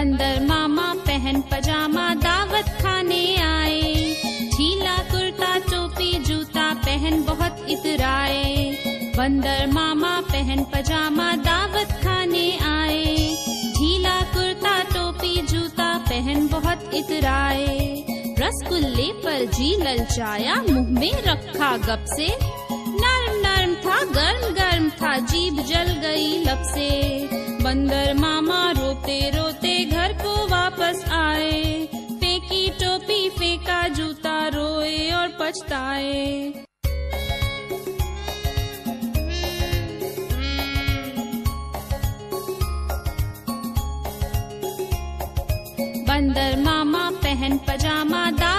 बंदर मामा पहन पजामा दावत खाने आए। ढीला कुर्ता टोपी जूता पहन बहुत इतराए। बंदर मामा पहन पजामा दावत खाने आए। ढीला कुर्ता टोपी जूता पहन बहुत इतराए। रसगुल्ले पर जी ललचाया, मुँह में रखा गप से। नरम नरम था गर्म गर्म था, जीभ जल गई लप से। बंदर फेंकी का जूता रोए और पछताए। बंदर मामा पहन पजामा दावत